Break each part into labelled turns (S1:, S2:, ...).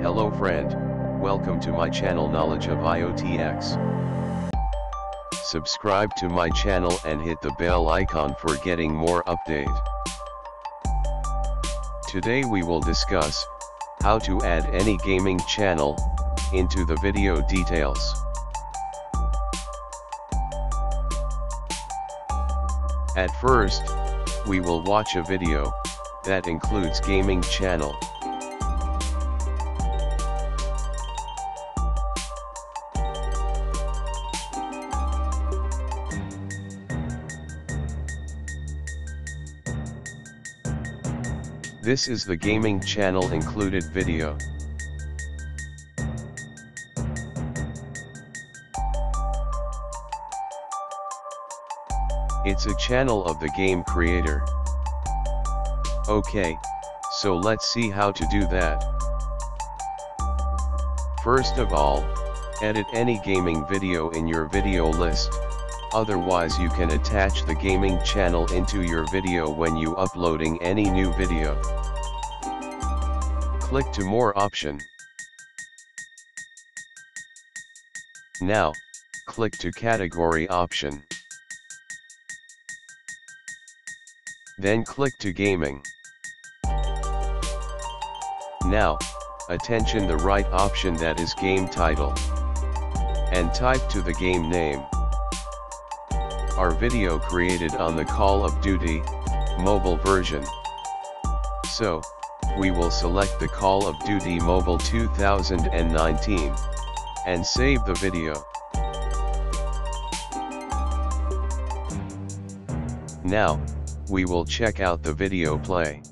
S1: Hello friend, welcome to my channel Knowledge of IoTX. Subscribe to my channel and hit the bell icon for getting more update. Today we will discuss, how to add any gaming channel, into the video details. At first, we will watch a video, that includes gaming channel. This is the gaming channel included video. It's a channel of the game creator. Okay, so let's see how to do that. First of all, edit any gaming video in your video list, otherwise you can attach the gaming channel into your video when you uploading any new video. Click to more option. Now, click to category option. Then click to gaming. Now, attention the right option that is game title. And type to the game name. Our video created on the Call of Duty, mobile version. So, we will select the Call of Duty Mobile 2019, and save the video. Now, we will check out the video play.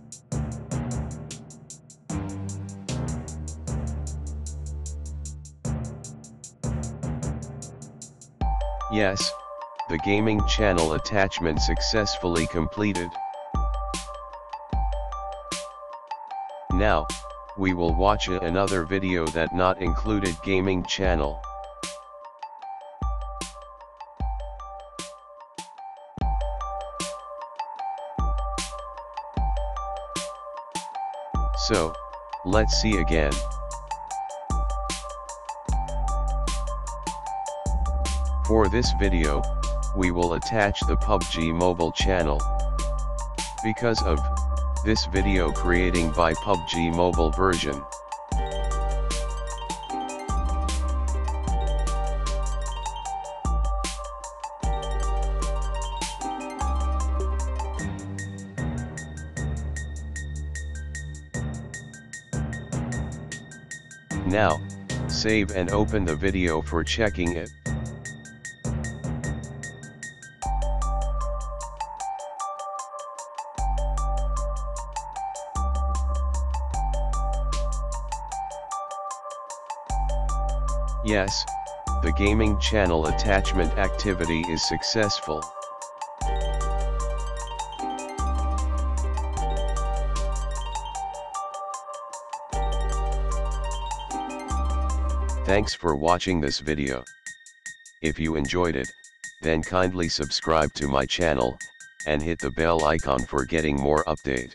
S1: Yes, the gaming channel attachment successfully completed. Now, we will watch another video that not included gaming channel. So, let's see again. For this video, we will attach the PUBG mobile channel. Because of, this video creating by PUBG mobile version. Now, save and open the video for checking it. Yes, the gaming channel attachment activity is successful. Thanks for watching this video. If you enjoyed it, then kindly subscribe to my channel, and hit the bell icon for getting more update.